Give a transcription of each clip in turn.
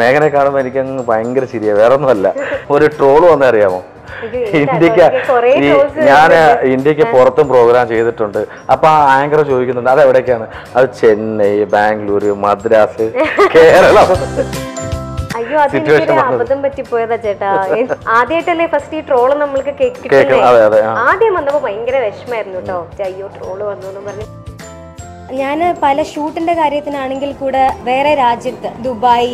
മേഘനെ കാണുമ്പോൾ എനിക്ക് അങ്ങ് ഭയങ്കര ശരിയാ വേറെ ഒന്നുമല്ല ഒരു ട്രോൾ വന്നേ അറിയാമോ ഇന്ത്യയ്ക്ക് ഞാൻ ഇന്ത്യയ്ക്ക് പുറത്തും പ്രോഗ്രാം ചെയ്തിട്ടുണ്ട്. അപ്പൊ ആ ആങ്കർ ചോദിക്കുന്നുണ്ട് അത് എവിടേക്കാണ് അത് ചെന്നൈ ബാംഗ്ലൂര് മദ്രാസ് കേരളം. അയ്യോ അത് Situation എനിക്കൊരു വന്നത്. അബദ്ധം പറ്റിപ്പോയതാ ചേട്ടാ. ആദ്യമായിട്ടല്ലേ ഫസ്റ്റ് ഈ ട്രോൾ നമ്മൾക്ക്. ആദ്യം വന്നപ്പോ ഭയങ്കര വിഷമായിരുന്നു കേട്ടോ. അയ്യോ ട്രോൾ വന്നു എന്ന് പറഞ്ഞു. ഞാൻ പല ഷൂട്ടിന്റെ കാര്യത്തിനാണെങ്കിൽ കൂടെ വേറെ രാജ്യത്ത് ദുബായ്.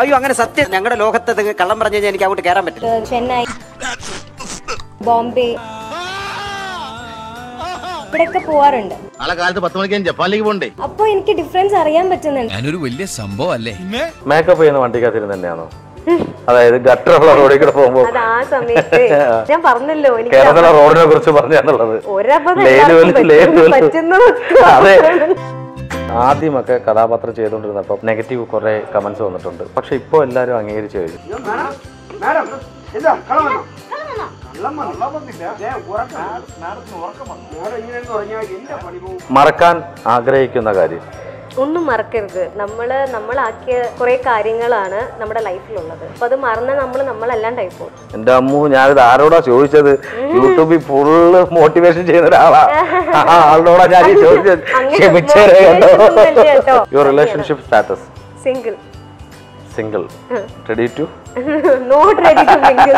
അയ്യോ അങ്ങനെ സത്യം. ഞങ്ങളുടെ ലോകത്ത് കള്ളം പറഞ്ഞു കഴിഞ്ഞാൽ എനിക്ക് അങ്ങോട്ട് കയറാൻ പറ്റില്ല. ചെന്നൈ. ബോംബെ. ഇവിടെയൊക്കെ പോവാറുണ്ട്. നാളെ കാലത്ത് പത്ത് മണിക്ക് ഞാൻ ജപ്പാനിലേക്ക് പോണ്ടേ അപ്പോൾ എനിക്ക് ഡിഫറൻസ് അറിയാൻ പറ്റുന്നുണ്ട്. ഞാനൊരു വലിയ സംഭവം അല്ലേ? മേക്കപ്പ് ചെയ്യുന്ന വണ്ടിക്കകത്തിരുന്ന് തന്നെയാണോ? അതായത് ഗട്ടറുള്ള റോഡിൽ കൂടെ പോകുമ്പോൾ അത് ആ സമയത്ത്. ഞാൻ പറഞ്ഞല്ലോ എനിക്ക് കേരളത്തിലെ റോഡിനെ കുറിച്ച് പറഞ്ഞാന്നുള്ളത്. അതെ. ആദ്യമൊക്കെ കഥാപാത്രം ചെയ്തുകൊണ്ടിരുന്നപ്പോൾ നെഗറ്റീവ് കുറെ കമന്റ്സ് വന്നിട്ടുണ്ട്. പക്ഷെ ഇപ്പോ എല്ലാരും അംഗീകരിച്ചു കഴിഞ്ഞു. മറക്കാൻ ആഗ്രഹിക്കുന്ന കാര്യം. ഒന്നും മറക്കരുത്. നമ്മൾ നമ്മളാക്കിയ കുറെ കാര്യങ്ങളാണ് നമ്മുടെ ലൈഫിലുള്ളത്. അപ്പൊ അത് മറന്ന നമ്മൾ നമ്മളല്ലാണ്ടായി പോകും എന്റെ അമ്മു ഞാനിത് ആരോടാ ചോദിച്ചത്? യൂട്യൂബിൽ ഫുള്ള് മോട്ടിവേഷൻ ചെയ്യുന്ന ഒരാളാ. ആ ആളോടാ ഞാൻ ഈ ചോദിച്ചത്? അങ്ങനെ ക്ഷമിച്ചേരെ കേട്ടോ. Your relationship status single single ready to not ready to mingle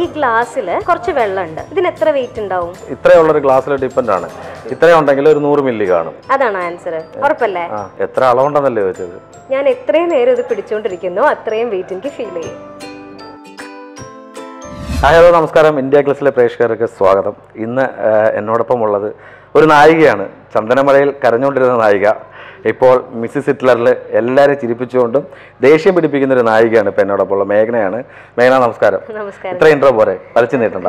ഈ ഗ്ലാസ്സിൽ കുറച്ച് വെള്ളമുണ്ട്. ഇതിന് എത്ര വെയിറ്റ് ഉണ്ടാവും? ഇത്രയുള്ള ഒരു ഗ്ലാസ്സിൽ ഡിപ്പെൻഡ് ആണ്. ഇത്രയും ഉണ്ടെങ്കിൽ ഒരു നൂറ് മില്ലി കാണും. അതാണ് ആൻസർ ഉറപ്പല്ലേ? എത്ര അളവുണ്ടെന്നല്ലേ ചോദിച്ചത്? ഞാൻ എത്രയും നേരം ഇത് പിടിച്ചുകൊണ്ടിരിക്കുന്നു അത്രയും വെയിറ്റ് എനിക്ക് ഫീൽ ചെയ്യും. ഹലോ നമസ്കാരം. ഇന്ത്യ ക്ലസിലെ പ്രേക്ഷകർക്ക് സ്വാഗതം. ഇന്ന് എന്നോടൊപ്പം ഉള്ളത് ഒരു നായികയാണ്. ചന്ദനമലയിൽ കരഞ്ഞുകൊണ്ടിരുന്ന നായിക. ഇപ്പോൾ മിസ്സിസ് ഹിറ്റ്ലറിൽ എല്ലാവരും ചിരിപ്പിച്ചുകൊണ്ടും ദേഷ്യം പിടിപ്പിക്കുന്ന ഒരു നായികയാണ് ഇപ്പം എന്നോടൊപ്പം ഉള്ള മേഘനയാണ്. മേഘന നമസ്കാരം. ഇത്ര ഇൻട്രോ പോരെ. വലിച്ചു നീട്ടണ്ട.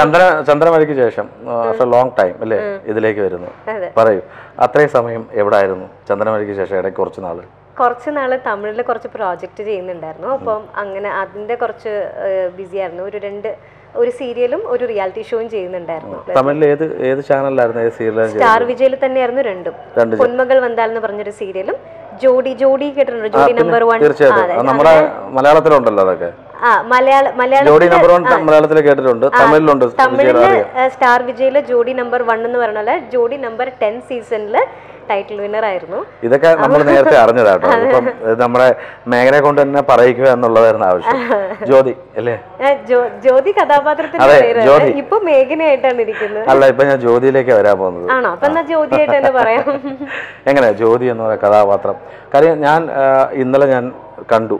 ചന്ദ്ര ചന്ദ്രമലയ്ക്ക് ശേഷം ആഫ്റ്റർ ലോങ് ടൈം അല്ലേ? ഇതിലേക്ക് വരുന്നു. പറയൂ. അത്രയും സമയം എവിടെ ആയിരുന്നു ചന്ദ്രമലയ്ക്ക് ശേഷം ഇടയ്ക്ക് കുറച്ച് നാൾ. കുറച്ച് നാൾ തമിഴിൽ കുറച്ച് പ്രോജക്റ്റ് ചെയ്യുന്നുണ്ടായിരുന്നു. അപ്പം അങ്ങനെ അതിന്റെ കുറച്ച് ബിസി ആയിരുന്നു. ഒരു രണ്ട് ഒരു സീരിയലും ഒരു റിയാലിറ്റി ഷോയും ചെയ്യുന്നുണ്ടായിരുന്നു. തമിഴിൽ ഏത് ഏത് ചാനലിലായിരുന്നു ഏത് സീരിയൽ സ്റ്റാർ വിജയിൽ തന്നെയായിരുന്നു രണ്ടും. പൊന്മകൾ വന്താൽ എന്ന് പറഞ്ഞൊരു സീരിയലും ജോഡി ജോഡി കേട്ടിട്ടുണ്ടോ? ജോഡി നമ്പർ വൺ നമ്മുടെ മലയാളത്തിലുണ്ടല്ലോ അതൊക്കെ. മലയാള മലയാളത്തിൽ കേട്ടിട്ടുണ്ട്. തമിഴിലുണ്ട് തമിഴിൽ സ്റ്റാർ വിജയിൽ ജോഡി നമ്പർ വൺ എന്ന് പറഞ്ഞാൽ ജോഡി നമ്പർ ടെൻ സീസണിൽ ടൈറ്റിൽ വിന്നർ ആയിരുന്നു. ഇതൊക്കെ നമ്മൾ നേരത്തെ അറിഞ്ഞതാട്ടോ ഇപ്പം നമ്മുടെ മേഘനെ കൊണ്ട് തന്നെ പറയിക്കുക എന്നുള്ളതായിരുന്നു ആവശ്യം. ജ്യോതി അല്ലേ? ജ്യോതി കഥാപാത്രത്തിന്റെ ജ്യോതി. ഇപ്പൊ മേഘനയായിട്ടാണ് ഇരിക്കുന്നത്. അല്ല ഇപ്പൊ ഞാൻ ജ്യോതിയിലേക്ക് വരാൻ പോകുന്നത്. ആണോ? അപ്പൊ എന്നാ ജ്യോതിയായിട്ട് തന്നെ പറയാം. എങ്ങനെ ജ്യോതി എന്ന് പറയുന്ന കഥാപാത്രം. കാര്യം ഞാൻ ഇന്നലെ ഞാൻ കണ്ടു.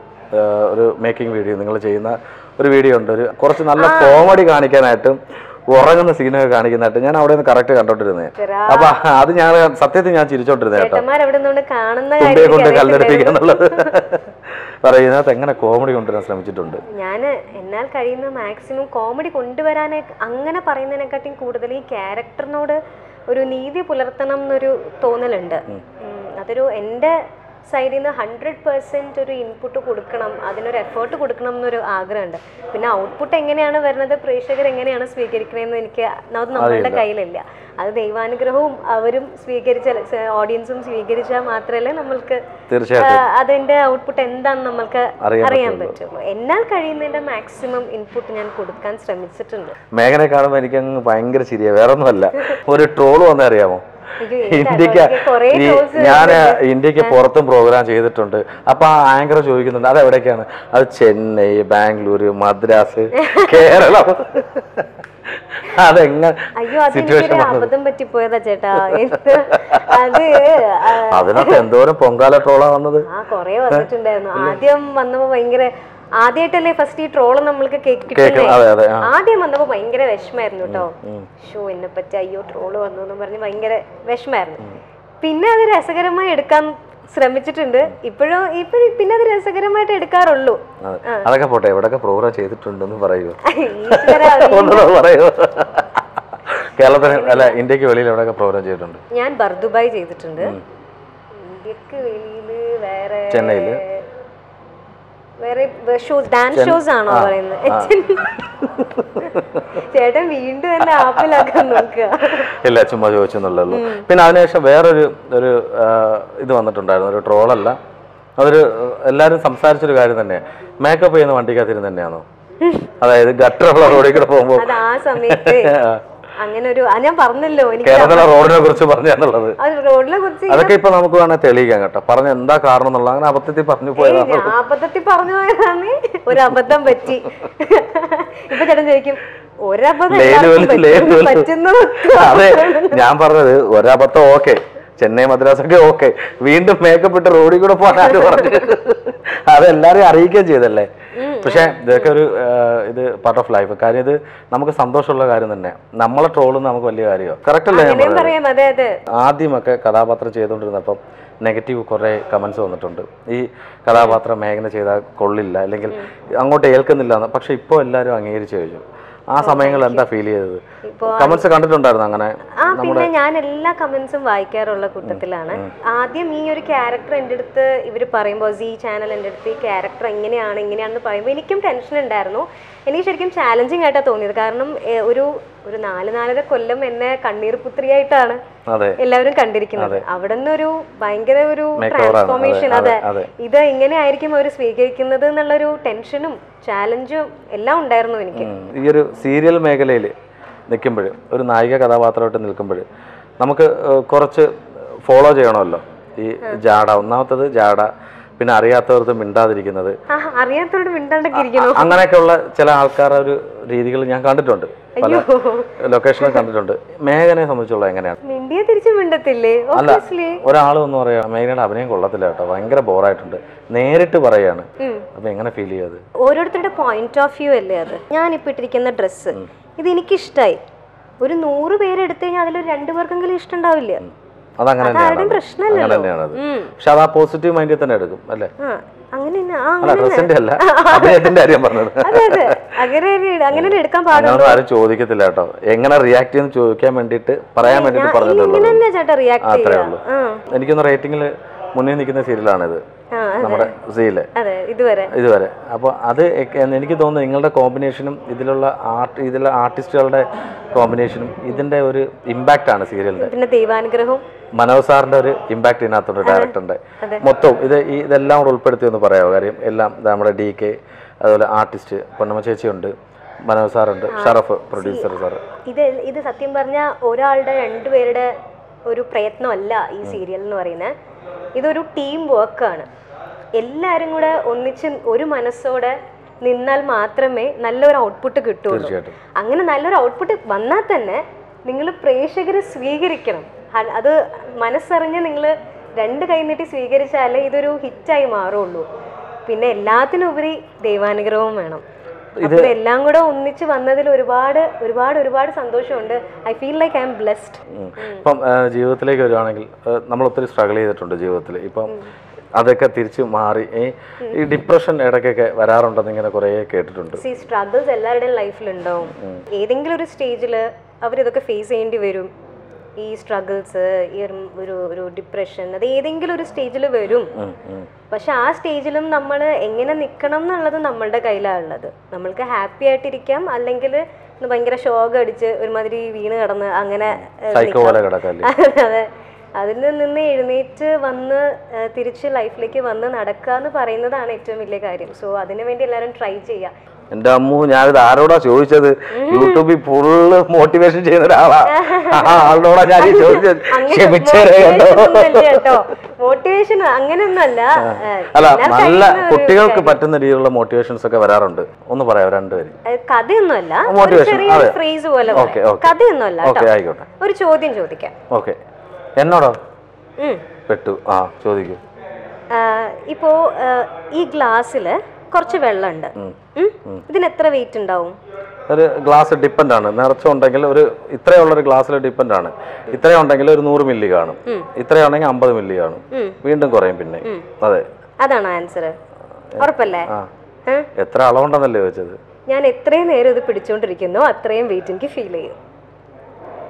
ഒരു മേക്കിംഗ് വീഡിയോ നിങ്ങൾ ചെയ്യുന്ന ഒരു വീഡിയോ ഉണ്ട്. ഒരു കുറച്ച് നല്ല കോമഡി കാണിക്കാനായിട്ടും ഉറങ്ങുന്ന സീനൊക്കെ കാണിക്കുന്നതായിട്ട് ഞാൻ അവിടെ നിന്ന് കറക്റ്റ് കണ്ടോണ്ടിരുന്നേ. അപ്പൊ അത് ഞാൻ സത്യത്തിൽ ഞാൻ ചിരിച്ചോണ്ടിരുന്നേ കേട്ടോ. തുമ്പിയെ കൊണ്ട് കല്ലെടുപ്പിക്കുക എന്നുള്ളത്. പറയുന്നത് എങ്ങനെ കോമഡി കൊണ്ടുവരാൻ ശ്രമിച്ചിട്ടുണ്ട്? ഞാൻ എന്നാൽ കഴിയുന്ന മാക്സിമം കോമഡി കൊണ്ടുവരാനേ അങ്ങനെ പറയുന്നതിനെക്കാട്ടിയും കൂടുതൽ ഈ ക്യാരക്ടറിനോട് ഒരു നീതി പുലർത്തണം എന്നൊരു തോന്നലുണ്ട്. അതൊരു എന്റെ സൈഡിൽ നിന്ന് ഹൺഡ്രഡ് പെർസെന്റ് ഒരു ഇൻപുട്ട് കൊടുക്കണം അതിനൊരു എഫേർട്ട് കൊടുക്കണം എന്നൊരു ആഗ്രഹമുണ്ട്. പിന്നെ ഔട്ട്പുട്ട് എങ്ങനെയാണ് വരുന്നത്? പ്രേക്ഷകർ എങ്ങനെയാണ് സ്വീകരിക്കണമെന്ന് എനിക്ക് അത് നമ്മളുടെ കയ്യിലില്ല. അത് ദൈവാനുഗ്രഹവും അവരും സ്വീകരിച്ച ഓഡിയൻസും സ്വീകരിച്ചാൽ മാത്രമല്ലേ നമ്മൾക്ക് അതിന്റെ ഔട്ട്പുട്ട് എന്താണെന്ന് നമ്മൾക്ക് അറിയാൻ പറ്റുള്ളൂ. എന്നാൽ കഴിയുന്നതിന്റെ മാക്സിമം ഇൻപുട്ട് ഞാൻ കൊടുക്കാൻ ശ്രമിച്ചിട്ടുണ്ട്. മേഘനെ കാണുമ്പോൾ എനിക്ക് ഭയങ്കര ചിരിയാ. വേറെ ഒന്നുമല്ല ഒരു ട്രോൾ വന്നേ അറിയാമോ? അയ്യോ, ഇന്ത്യയ്ക്ക് ഞാൻ ഇന്ത്യയ്ക്ക് പുറത്തും പ്രോഗ്രാം ചെയ്തിട്ടുണ്ട്. അപ്പൊ ആ ആങ്കർ ചോദിക്കുന്നുണ്ട് അത് എവിടേക്കാണ് അത് ചെന്നൈ ബാംഗ്ലൂര് മദ്രാസ് കേരളം. അതെങ്ങനെ അതിനകത്ത് എന്തോരം പൊങ്കാല ട്രോളാ വന്നത്? ആ കൊറേ വന്നിട്ടുണ്ടായിരുന്നു. ആദ്യം വന്നപ്പോ ഭയങ്കര ആദ്യമായിട്ടല്ലേ ഫസ്റ്റ് ഈ ട്രോൾ നമ്മൾക്ക് കേൾക്കും. കിട്ടുന്നത് അതെ അതെ ആ. ആദ്യം വന്നപ്പോ ഭയങ്കര വിഷമായിരുന്നു കേട്ടോ ഷോ എന്നെ പറ്റി അയ്യോ ട്രോൾ വന്നു എന്ന് പറഞ്ഞ് ഭയങ്കര വിഷമായിരുന്നു. പിന്നെ അത് രസകരമായി എടുക്കാൻ ശ്രമിച്ചിട്ടുണ്ട്. ഇപ്പോഴും ഇപ്പൊ പിന്നെ അത് രസകരമായിട്ട് എടുക്കാറുള്ളൂ. അതൊക്കെ പോട്ടെ എവിടെ പ്രോഗ്രാം ചെയ്തിട്ടുണ്ടെന്ന് ഒന്നുകൂടെ പറയൂ. കേരളത്തിന് അല്ല ഇന്ത്യയ്ക്ക് വെളിയിൽ എവിടെയൊക്കെ പ്രോഗ്രാം ചെയ്തിട്ടുണ്ട്? ഞാൻ ബർദുബായ് ചെയ്തിട്ടുണ്ട്. ഇന്ത്യയ്ക്ക് വെളിയിൽ വേറെ ചെന്നൈയിൽ? വേറെ ഷോസ് ഡാൻസ് ഷോസ് ആണോ പറയുന്നത്? ചേട്ടൻ വീണ്ടും എന്നെ ആപ്പിലാക്കാൻ നോക്കുക. ഇല്ല ചുമ്മാ ചോദിച്ചെന്നുള്ളൂ പിന്നെ അതിനുശേഷം വേറൊരു ഒരു ഇത് വന്നിട്ടുണ്ടായിരുന്നു. ഒരു ട്രോളല്ല. അതൊരു എല്ലാവരും സംസാരിച്ചൊരു കാര്യം തന്നെ. മേക്കപ്പ് ചെയ്യുന്ന വണ്ടിക്കകത്തിരുന്ന് തന്നെയാണോ അതായത് ഗട്ടറുള്ള റോഡിൽ കൂടെ പോകുമ്പോൾ അത് ആ സമയത്ത് അങ്ങനെ ഒരു ഞാൻ പറഞ്ഞല്ലോ എനിക്ക് കേരളത്തിലെ റോഡിനെ കുറിച്ച് പറഞ്ഞാന്നുള്ളത്. റോഡിനെ കുറിച്ച് അതൊക്കെ ഇപ്പൊ നമുക്ക് വേണേ തെളിയിക്കാം കേട്ടോ. പറഞ്ഞ എന്താ കാരണം എന്നുള്ള അങ്ങനെ അബദ്ധത്തിൽ പറഞ്ഞു പോയതാണ് അബദ്ധത്തിൽ പറഞ്ഞു പോയതാണ് ഒരു അബദ്ധം പറ്റി. ഇപ്പൊ ചേട്ടൻ ചോദിക്കും അതെ ഞാൻ പറഞ്ഞത് ഒരബദ്ധം ഓക്കെ. ചെന്നൈ മദ്രാസൊക്കെ ഓക്കെ. വീണ്ടും മേക്കപ്പ് ഇട്ട് റോഡിൽ കൂടെ പോകാൻ പറഞ്ഞു അതെല്ലാരെയും അറിയിക്കുകയും ചെയ്തല്ലേ? പക്ഷേ ഇതൊക്കെ ഒരു ഇത് പാർട്ട് ഓഫ് ലൈഫ് കാര്യം ഇത് നമുക്ക് സന്തോഷമുള്ള കാര്യം തന്നെ. നമ്മളെ ട്രോളും നമുക്ക് വലിയ കാര്യമോ? കറക്റ്റ് അല്ലേ ഞാൻ പറയുന്നത്? ആദ്യമൊക്കെ കഥാപാത്രം ചെയ്തുകൊണ്ടിരുന്നപ്പം നെഗറ്റീവ് കുറേ കമൻസ് വന്നിട്ടുണ്ട്. ഈ കഥാപാത്രം മേഘന ചെയ്താൽ കൊള്ളില്ല. അല്ലെങ്കിൽ അങ്ങോട്ട് ഏൽക്കുന്നില്ല പക്ഷെ ഇപ്പോൾ എല്ലാവരും അംഗീകരിച്ചു കഴിഞ്ഞു. ആ സമയങ്ങളിൽ എന്താ ഫീൽ ചെയ്തത്? കമന്റ്സ് കണ്ടിട്ടുണ്ടായിരുന്നു അങ്ങനെ? ആ പിന്നെ ഞാൻ എല്ലാ കമന്റ്സും വായിക്കാറുള്ള കൂട്ടത്തിലാണ്. ആദ്യം ഈ ഒരു ക്യാരക്ടർ എന്റെ അടുത്ത് ഇവർ പറയുമ്പോൾ സി ചാനൽ എന്റെ അടുത്ത് ഈ ക്യാരക്ടർ എങ്ങനെയാണ് ഇങ്ങനെയാണെന്ന് പറയുമ്പോൾ എനിക്കും ടെൻഷൻ ഉണ്ടായിരുന്നു. എനിക്ക് ശരിക്കും ചാലഞ്ചിങ് ആയിട്ടാണ് തോന്നിയത്. കാരണം ഒരു ഒരു നാല് നാലര കൊല്ലം എന്നെ കണ്ണീർ പുത്രിയായിട്ടാണ് എല്ലാവരും കണ്ടിരിക്കുന്നത്. അവിടെ നിന്നൊരു ഭയങ്കര ഒരു ട്രാൻസ്ഫോർമേഷൻ അതെ, ഇത് എങ്ങനെ ഇത് എങ്ങനെയായിരിക്കും അവർ സ്വീകരിക്കുന്നത് എന്നുള്ളൊരു ടെൻഷനും ചാലഞ്ചും എല്ലാം ഉണ്ടായിരുന്നു എനിക്ക്. ഈ ഒരു സീരിയൽ മേഖലയിൽ നിൽക്കുമ്പോൾ ഒരു നായിക കഥാപാത്രമായിട്ട് നിൽക്കുമ്പോൾ നമുക്ക് കുറച്ച് ഫോളോ ചെയ്യണമല്ലോ. ഈ ജാട ഒന്നാമത്തത് ജാട പിന്നെ അറിയാത്തവർക്ക് മിണ്ടാതിരിക്കുന്നത്. അങ്ങനെയൊക്കെയുള്ള ചില ആൾക്കാരുടെ ഒരു രീതികൾ ഞാൻ കണ്ടിട്ടുണ്ട്. പല ലൊക്കേഷനിൽ കണ്ടിട്ടുണ്ട്. മേഘനെ സംബന്ധിച്ചുള്ള എങ്ങനെയാണ്? മിണ്ടിയെ തിരിച്ചു മിണ്ടത്തില്ലേ? അല്ല ഒരാൾ എന്ന് പറയാ മേഘനയുടെ അഭിനയം കൊള്ളത്തില്ല കേട്ടോ ഭയങ്കര ബോറായിട്ടുണ്ട്. നേരിട്ട് പറയാണ്. അപ്പൊ എങ്ങനെ ഫീൽ ചെയ്യാത് ഓരോരുത്തരുടെ പോയിന്റ് ഓഫ് വ്യൂ അല്ലേ അത്? ഞാനിപ്പോൾ ഇട്ടിരിക്കുന്ന ഡ്രസ്സ് ഇത് എനിക്കിഷ്ടായി. ഒരു നൂറ് പേരെടുത്തു കഴിഞ്ഞാൽ അതിലൊരു രണ്ടു പേർക്കെങ്കിലും ഇഷ്ടം ഉണ്ടാവില്ല. അതങ്ങനെ അങ്ങനെ തന്നെയാണ് അത് പക്ഷെ അത് ആ പോസിറ്റീവ് മൈൻഡിൽ തന്നെ എടുക്കും അല്ലേ? ആരും ചോദിക്കത്തില്ല കേട്ടോ. എങ്ങനെ റിയാക്ട് ചെയ്യുന്ന ചോദിക്കാൻ വേണ്ടിയിട്ട് പറയാൻ വേണ്ടി ഞാൻ പറഞ്ഞിട്ടുള്ളത് ഇങ്ങനെ റിയാക്ട് അത്രേ ഉള്ളൂ. എനിക്കൊന്ന് റേറ്റിംഗിൽ മുന്നിൽ നിൽക്കുന്ന സീരിയലാണിത്. നമ്മുടെ സീൽ ഇതുവരെ. ഇതുവരെ. അപ്പോൾ അത് എനിക്ക് തോന്നുന്നു നിങ്ങളുടെ കോമ്പിനേഷനും ഇതിലുള്ള ആർട്ട് ഇതിലുള്ള ആർട്ടിസ്റ്റുകളുടെ കോമ്പിനേഷനും ഇതിന്റെ ഒരു ഇമ്പാക്റ്റ് ആണ് സീരിയലിന്റെ. പിന്നെ ദൈവാനുഗ്രഹവും. മനോജ് സാറിന്റെ ഒരു ഇമ്പാക്ട് ഇതിനകത്തുണ്ട് ഡയറക്ടറിന്റെ മൊത്തം ഇത് ഇതെല്ലാം കൂടെ ഉൾപ്പെടുത്തി ഒന്ന് പറയാമോ കാര്യം എല്ലാം നമ്മുടെ ഡി കെ അതുപോലെ ആർട്ടിസ്റ്റ് പൊന്നമ്മ ചേച്ചിയുണ്ട് മനോജ് സാറുണ്ട് ഷറഫ് പ്രൊഡ്യൂസർ സാർ ഇത് ഇത് സത്യം പറഞ്ഞാൽ ഒരാളുടെ രണ്ടുപേരുടെ ഒരു പ്രയത്നമല്ല ഈ സീരിയൽ എന്ന് പറയുന്നത്. ഇതൊരു ടീം വർക്കാണ് എല്ലാവരും കൂടെ ഒന്നിച്ച് ഒരു മനസ്സോടെ നിന്നാൽ മാത്രമേ നല്ലൊരു ഔട്ട്പുട്ട് കിട്ടുള്ളൂ. അങ്ങനെ നല്ലൊരു ഔട്ട്പുട്ട് വന്നാൽ തന്നെ നിങ്ങൾ പ്രേക്ഷകർ സ്വീകരിക്കണം. അത് മനസ്സറിഞ്ഞ് നിങ്ങൾ രണ്ട് കൈ നീട്ടി സ്വീകരിച്ചാലേ ഇതൊരു ഹിറ്റായി മാറുള്ളൂ. പിന്നെ എല്ലാത്തിനുപരി ദൈവാനുഗ്രഹവും വേണം. അപ്പോൾ എല്ലാം കൂടെ ഒന്നിച്ച് വന്നതിൽ ഒരുപാട് ഒരുപാട് ഒരുപാട് സന്തോഷമുണ്ട്. I feel like I'm blessed. ഇപ്പം ജീവിതത്തിലേക്ക് വരുവാണെങ്കിൽ നമ്മൾ ഒത്തിരി സ്ട്രഗിൾ ചെയ്തിട്ടുണ്ട് ജീവിതത്തിൽ. ഇപ്പം അതൊക്കെ തിരിച്ചു മാറി ഈ ഈ ഡിപ്രഷൻ ഇടയ്ക്കൊക്കെ വരാറുണ്ടെന്ന് ഇങ്ങനെ കുറേ കേട്ടിട്ടുണ്ട്. സി സ്ട്രഗിൾസ് എല്ലാവരുടെയും ലൈഫിലുണ്ടാവും ഏതെങ്കിലും ഒരു സ്റ്റേജിൽ അവരിതൊക്കെ ഫേസ് ചെയ്യേണ്ടി വരും. ഈ സ്ട്രഗിൾസ് ഈ ഒരു ഒരു ഡിപ്രഷൻ അത് ഏതെങ്കിലും ഒരു സ്റ്റേജിൽ വരും. പക്ഷെ ആ സ്റ്റേജിലും നമ്മൾ എങ്ങനെ നിൽക്കണം എന്നുള്ളത് നമ്മളുടെ കയ്യിലാണ് ഉള്ളത്. നമ്മൾക്ക് ഹാപ്പി ആയിട്ടിരിക്കാം അല്ലെങ്കിൽ ഭയങ്കര ഷോക്ക് അടിച്ച് ഒരുമാതിരി വീണ് കിടന്ന് അങ്ങനെ അതെ അതിൽ നിന്ന് എഴുന്നേറ്റ് വന്ന് തിരിച്ച് ലൈഫിലേക്ക് വന്ന് നടക്കുക എന്ന് പറയുന്നതാണ് ഏറ്റവും വലിയ കാര്യം. സോ അതിനു വേണ്ടി എല്ലാവരും ട്രൈ ചെയ്യുക. എന്റെ അമ്മു ഞാനിത് ആരോടാ ചോദിച്ചത്? യൂട്യൂബിൽ ഫുള്ള് മോട്ടിവേഷൻ ചെയ്യുന്ന ഒരാളാ ആളോടാ ഞാൻ ചോദിച്ചത്. ക്ഷമിച്ചേരെ കേട്ടോ. മോട്ടിവേഷൻ അല്ല നല്ല കുട്ടികൾക്ക് പറ്റുന്ന രീതിയിലുള്ള മോട്ടിവേഷൻസ് ഒക്കെ വരാറുണ്ട്. ഒന്ന് പറയാം രണ്ടുപേരും കഥയൊന്നുമല്ല. ഫ്രേസ് പോലെ കഥയൊന്നുമല്ല ഒരു ചോദ്യം ചോദിക്കാം. ഓക്കെ എന്നോടോ? പെട്ടു. ആ ചോദിക്കൂ. ഇപ്പോ ഈ ഗ്ലാസ്സിൽ കുറച്ച് വെള്ളമുണ്ട്? ഇതിന് എത്ര വെയിറ്റ് ഉണ്ടാവും? ഒരു ഗ്ലാസ് ഡിപ്പെൻഡ് ആണ്. നിറച്ചുണ്ടെങ്കിൽ ഒരു ഇത്രയുള്ള ഒരു ഗ്ലാസ്സിൽ ഡിപ്പെൻഡ് ആണ്. ഇത്രയുണ്ടെങ്കിൽ ഒരു നൂറ് മില്ലി കാണും. ഇത്രയാണെങ്കിൽ അമ്പത് മില്ലി കാണും. വീണ്ടും കുറയും പിന്നെ. അതെ. അതാണ് ആൻസർ ഉറപ്പല്ലേ? എത്ര അളവുണ്ടെന്നല്ലേ ചോദിച്ചത്? ഞാൻ എത്രയും നേരം ഇത് പിടിച്ചോണ്ടിരിക്കുന്നു അത്രയും വെയിറ്റ് എനിക്ക് ഫീൽ ചെയ്യും.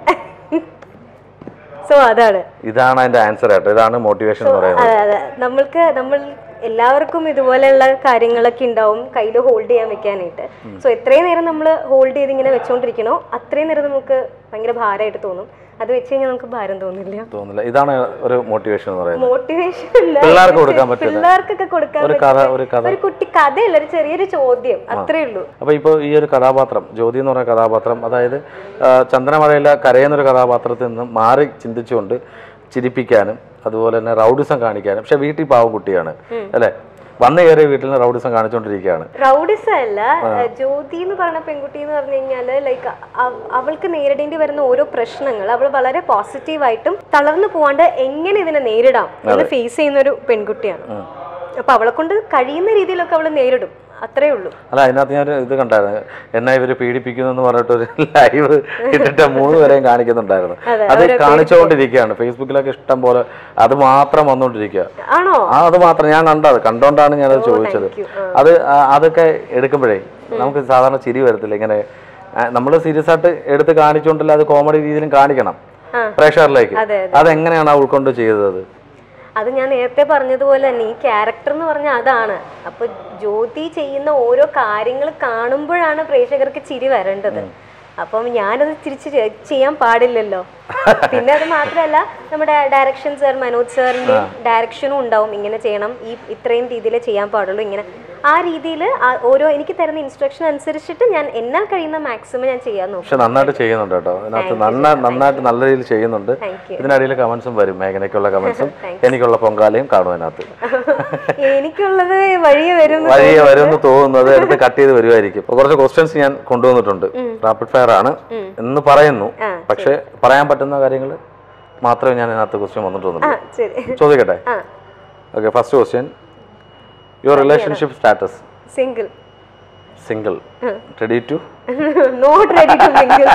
സോ അതാണ്. ഇതാണ് അതിന്റെ ആൻസർ ആട്ടോ ഇതാണ് മോട്ടിവേഷൻ എന്ന് പറയുന്നത്. നമ്മൾക്ക് നമ്മൾ എല്ലാവർക്കും ഇതുപോലെയുള്ള കാര്യങ്ങളൊക്കെ ഉണ്ടാവും കയ്യിൽ ഹോൾഡ് ചെയ്യാൻ വെക്കാനായിട്ട്. സോ എത്രയും നേരം നമ്മൾ ഹോൾഡ് ചെയ്ത് ഇങ്ങനെ വെച്ചോണ്ടിരിക്കണോ. അത്രയും നേരം നമുക്ക് ഭയങ്കര ഭാരമായിട്ട് തോന്നും. അത് വെച്ച് കഴിഞ്ഞാൽ നമുക്ക് ഭാരം തോന്നില്ല. തോന്നില്ല. ഇതാണ് ഒരു മോട്ടിവേഷൻ എന്ന് പറയുന്നത്. മോട്ടിവേഷൻ പിള്ളേർക്ക് കൊടുക്കാൻ പിള്ളേർക്കൊക്കെ കൊടുക്കാൻ ഒരു കഥ ഒരു കഥ. ഒരു കുട്ടി കഥയല്ല ഒരു ചെറിയൊരു ചോദ്യം. അത്രേ ഉള്ളൂ. അപ്പോൾ ഇപ്പോൾ ഈ ഒരു കഥാപാത്രം ജ്യോതി എന്ന് പറയുന്ന കഥാപാത്രം അതായത് കരയെന്നൊരു കരയുന്നൊരു കഥാപാത്രത്തിൽ നിന്ന് മാറി ചിന്തിച്ചുകൊണ്ട് ചിരിപ്പിക്കാനും അതുപോലെ തന്നെ റൗഡിസം കാണിക്കാനും പക്ഷെ വീട്ടിൽ പാവം കുട്ടിയാണ്. അല്ലേ? വന്നു കയറിയ വീട്ടിൽ നിന്ന് റൗഡിസം കാണിച്ചോണ്ടിരിക്കുകയാണ് റൗഡിസം അല്ല ജ്യോതി എന്ന് പറയുന്ന പെൺകുട്ടി എന്ന് പറഞ്ഞു കഴിഞ്ഞാൽ ലൈക്ക് അവൾക്ക് നേരിടേണ്ടി വരുന്ന ഓരോ പ്രശ്നങ്ങൾ അവൾ വളരെ പോസിറ്റീവായിട്ടും തളർന്നു പോവാണ്ട് എങ്ങനെ ഇതിനെ നേരിടാം എന്ന് ഫേസ് ചെയ്യുന്ന ഒരു പെൺകുട്ടിയാണ്. അപ്പൊ അവളെ കൊണ്ട് കഴിയുന്ന രീതിയിലൊക്കെ അവൾ നേരിടും. അത്രേ ഉള്ളൂ. അല്ല അതിനകത്ത് ഞാൻ ഇത് കണ്ടായിരുന്നു. എന്നെ ഇവർ പീഡിപ്പിക്കുന്നു പറഞ്ഞിട്ട് ഒരു ലൈവ് ഇട്ടിട്ട് മൂന്ന് പേരെയും കാണിക്കുന്നുണ്ടായിരുന്നു. അത് കാണിച്ചുകൊണ്ടിരിക്കുകയാണ്. ഫേസ്ബുക്കിലൊക്കെ ഇഷ്ടം പോലെ അത് മാത്രം വന്നുകൊണ്ടിരിക്കുക ആണോ? ആ അത് മാത്രം ഞാൻ കണ്ടത്. കണ്ടോണ്ടാണ് ഞാനത് ചോദിച്ചത്. അത് അതൊക്കെ എടുക്കുമ്പോഴേ നമുക്ക് സാധാരണ ചിരി വരത്തില്ല. ഇങ്ങനെ നമ്മൾ സീരിയസ് ആയിട്ട് എടുത്ത് കാണിച്ചുകൊണ്ടല്ല അത് കോമഡി രീതിയിലും കാണിക്കണം പ്രേക്ഷകരിലേക്ക്. അതെ, അതെങ്ങനെയാണ് ആ ഉൾക്കൊണ്ട് ചെയ്തത്? അത് ഞാൻ നേരത്തെ പറഞ്ഞതുപോലെ തന്നെ ഈ ക്യാരക്ടർ എന്ന് പറഞ്ഞാൽ അതാണ്. അപ്പൊ ജ്യോതി ചെയ്യുന്ന ഓരോ കാര്യങ്ങൾ കാണുമ്പോഴാണ് പ്രേക്ഷകർക്ക് ചിരി വരേണ്ടത്. അപ്പം ഞാനത് തിരിച്ച് ചെയ്യാൻ പാടില്ലല്ലോ. പിന്നെ അത് മാത്രമല്ല നമ്മുടെ ഡയറക്ഷൻ സർ മനോജ് സാറിന്റെ ഡയറക്ഷനും ഉണ്ടാവും. ഇങ്ങനെ ചെയ്യണം. ഈ ഇത്രയും രീതിയിൽ ചെയ്യാൻ പാടുള്ളൂ ഇങ്ങനെ. ആ രീതിയിൽ ഓരോ എനിക്ക് തരുന്ന ഇൻസ്ട്രക്ഷൻ അനുസരിച്ചിട്ട് ഞാൻ എന്നാൽ കഴിയുന്ന മാക്സിമം ഞാൻ ചെയ്യാൻ നോക്കും. പക്ഷെ നന്നായിട്ട് ചെയ്യുന്നുണ്ട് കേട്ടോ. അതിനകത്ത് നന്ന നന്നായിട്ട് നല്ല രീതിയിൽ ചെയ്യുന്നുണ്ട്. ഇതിനിടയിൽ കമന്റ്സും വരും. മേഘനയ്ക്കുള്ള കമന്റ്സും എനിക്കുള്ള പൊങ്കാലയും കാണും അതിനകത്ത്. എനിക്കുള്ളത് വഴിയെ വരും വഴിയെ വരുമെന്ന് തോന്നുന്നത് എടുത്ത് കട്ട് ചെയ്ത് വരുമായിരിക്കും കുറച്ച് ക്വസ്റ്റ്യൻസ് ഞാൻ കൊണ്ടുവന്നിട്ടുണ്ട്. റാപ്പിഡ് ഫയർ ആണ് എന്ന് പറയുന്നു. പക്ഷെ പറയാൻ പറ്റുന്ന കാര്യങ്ങൾ മാത്രമേ ഞാൻ ഇതിനകത്ത് ക്വസ്റ്റ്യൻ വന്നിട്ടുള്ളൂ. ചോദിക്കട്ടെ? Okay first question your relationship status single single ready to not ready to mingle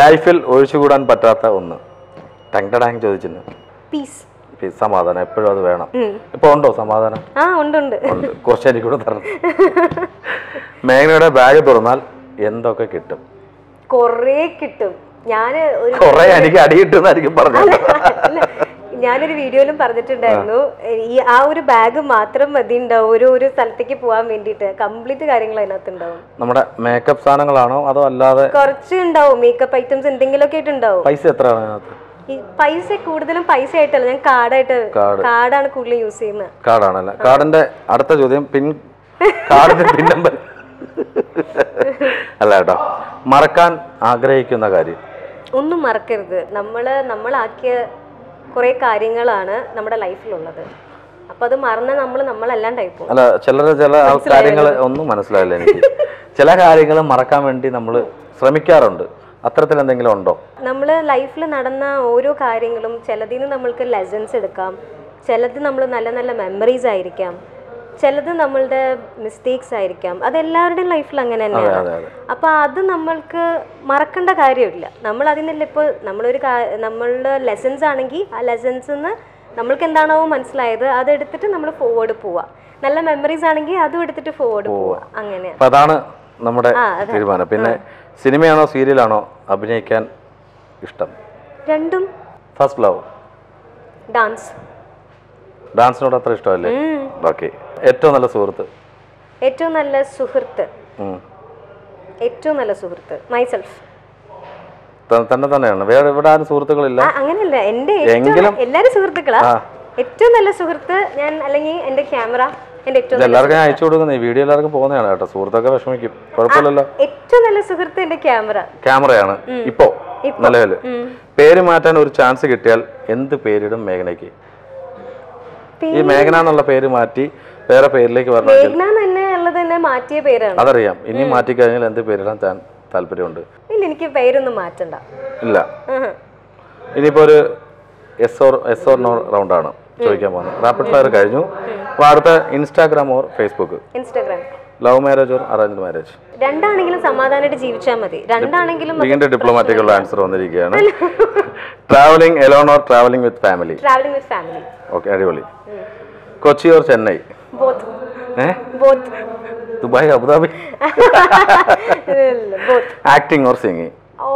ലൈഫിൽ ഒഴിച്ചുകൂടാൻ പറ്റാത്ത ഒന്ന്. ടങ് ടടാങ് ചോദിച്ചിന് പീസ് സമാധാനം. എപ്പോഴും അത് വേണം. ഇപ്പൊ ഉണ്ടോ സമാധാനം? ആ ഉണ്ട് ഉണ്ട്. കുറച്ച് എനിക്ക് കൂടെ തരണം. മേഘനയുടെ ബാഗ് തുറന്നാൽ എന്തൊക്കെ കിട്ടും? കൊറേ കിട്ടും. ഞാൻ ഒരു കുറെ എനിക്ക് അടി പറഞ്ഞു പറഞ്ഞത് ഞാനൊരു വീഡിയോയിലും പറഞ്ഞിട്ടുണ്ടായിരുന്നു. ഈ ആ ഒരു ബാഗ് മാത്രം മതി ഉണ്ടാവും ഒരു ഒരു സ്ഥലത്തേക്ക് പോകാൻ വേണ്ടിയിട്ട്. കംപ്ലീറ്റ് കാര്യങ്ങൾ അതിനകത്ത് ഉണ്ടാവും. നമ്മുടെ മേക്കപ്പ് സാധനങ്ങളാണോ? അതോ അല്ലാതെ കുറച്ച് ഉണ്ടാവും. മേക്കപ്പ് ഐറ്റംസ് എന്തെങ്കിലുമൊക്കെ ആയിട്ടുണ്ടാവും പൈസ എത്രയാണ് അതിനകത്ത്? ഈ പൈസ കൂടുതലും പൈസ ആയിട്ടല്ല. ഞാൻ കാർഡായിട്ട് കാർഡാണ് കൂടുതലും യൂസ് ചെയ്യുന്നത്. കാർഡാണല്ലേ? കാർഡിന്റെ അടുത്ത ചോദ്യം പിൻ കാർഡിന്റെ പിൻ നമ്പർ. അല്ല കേട്ടോ. മറക്കാൻ ആഗ്രഹിക്കുന്ന കാര്യം. ഒന്നും മറക്കരുത്. നമ്മൾ നമ്മളാക്കിയ കുറേ കാര്യങ്ങളാണ് നമ്മുടെ ലൈഫിലുള്ളത്. അപ്പൊ അത് മറന്ന നമ്മൾ നമ്മളല്ലാണ്ടായി പോകും. അല്ല ചിലർ ചില കാര്യങ്ങൾ ഒന്നും മനസ്സിലായില്ല എനിക്ക്. ചില കാര്യങ്ങൾ മറക്കാൻ വേണ്ടി നമ്മൾ ശ്രമിക്കാറുണ്ട്. അത്തരത്തിൽ എന്തെങ്കിലും ഉണ്ടോ? നമ്മൾ ലൈഫിൽ നടന്ന ഓരോ കാര്യങ്ങളും ചിലതിൽ നിന്ന് നമ്മൾക്ക് ലെസൺസ് എടുക്കാം. ചിലത് നമ്മൾ നല്ല നല്ല മെമ്മറീസ് ആയിരിക്കാം. ചിലത് നമ്മളുടെ മിസ്റ്റേക്സ് ആയിരിക്കാം. അതെല്ലാവരുടെയും ലൈഫിൽ അങ്ങനെ തന്നെയാണ്. അപ്പോൾ അത്. നമ്മൾക്ക് മറക്കേണ്ട കാര്യമില്ല. നമ്മൾ അതിനല്ല ഇപ്പോൾ നമ്മളൊരു നമ്മളുടെ ലെസൻസ് ആണെങ്കിൽ ആ ലെസൻസ് നിന്ന് നമ്മൾക്ക് എന്താണോ മനസ്സിലായത് അതെടുത്തിട്ട് നമ്മൾ ഫോർവേഡ് പോവുക നല്ല മെമ്മറീസ് ആണെങ്കിൽ അതും എടുത്തിട്ട് ഫോർവേഡ് പോവുക അങ്ങനെയാണ് അതാണ് നമ്മുടെ തീരുമാനം. പിന്നെ സിനിമയാണോ സീരിയലാണോ അഭിനയിക്കാൻ ഇഷ്ടം? രണ്ടും. ഫസ്റ്റ് ലവ് ഡാൻസ് ഡാൻസിനോട് അത്ര ഇഷ്ടമല്ലേ? ഓക്കെ ഏറ്റവും നല്ല സുഹൃത്ത്? ഏറ്റവും നല്ല സുഹൃത്ത്. ഏറ്റവും നല്ല സുഹൃത്ത്. മൈസെൽഫ് തന്നെ തന്നെയാണ്. വേറെ ഇവിടെ ആരും സുഹൃത്തുക്കളില്ല? അങ്ങനെയല്ല. എന്റെ എല്ലാരും സുഹൃത്തുക്കളാ. ഏറ്റവും നല്ല സുഹൃത്ത് ഞാൻ അല്ലെങ്കിൽ എന്റെ ക്യാമറ എല്ലാവർക്കും ഞാൻ അയച്ചു കൊടുക്കുന്ന വീഡിയോ എല്ലാവർക്കും പോകുന്നതാണ് കേട്ടോ. സുഹൃത്തൊക്കെ വിഷമിക്കും. കുഴപ്പമില്ലല്ലോ. ഏറ്റവും നല്ല സുഹൃത്ത് എന്റെ ക്യാമറ. ക്യാമറയാണ്. ഇപ്പോ നിലവിൽ പേര് മാറ്റാൻ ഒരു ചാൻസ് കിട്ടിയാൽ എന്ത് പേരിടും മേഘനയ്ക്ക്? ഈ മേഘന എന്നുള്ള പേര് മാറ്റി വേറെ പേരിലേക്ക് മാറ്റിയ പേരാണ്. അതറിയാം. ഇനി മാറ്റിക്കഴിഞ്ഞാൽ എന്ത് പേരിടാൻ താൻ താല്പര്യമുണ്ട്? ഇല്ല എനിക്ക് പേരൊന്നും മാറ്റണ്ട. ഇല്ല. ഇനിയിപ്പോ ഒരു yes or yes or no round ആണ് ചോദിക്കാൻ പോകുന്നത്. റാപ്പിഡ് ഫയർ കഴിഞ്ഞു. അപ്പൊ അടുത്ത Instagram or Facebook Instagram love marriage or arrange marriage രണ്ടാണെങ്കിലും സമാധാനമായിട്ട് ജീവിച്ചാൽ മതി. രണ്ടാണെങ്കിലും വീണ്ടും ഡിപ്ലോമാറ്റിക് ഉള്ള ആൻസർ വന്നിരിക്കുകയാണ്. Travelling alone or travelling with family travelling with family okay അടിപൊളി. കൊച്ചി ഓർ ചെന്നൈ? ബോത്ത് ഏ both Dubai Abu Dhabi both acting or singing oh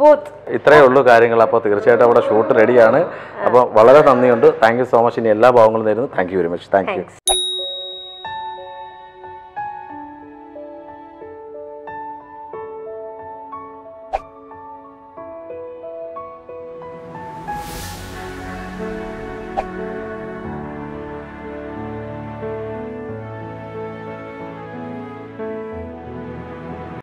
both ഇത്രയേ ഉള്ളൂ കാര്യങ്ങൾ. അപ്പോൾ തീർച്ചയായിട്ടും അവിടെ ഷൂട്ട് റെഡിയാണ് അപ്പോൾ വളരെ നന്ദിയുണ്ട്. താങ്ക് യു സോ മച്ച് ഇനി എല്ലാ ഭാവങ്ങളും നേരുന്നു. Thank you very much thank you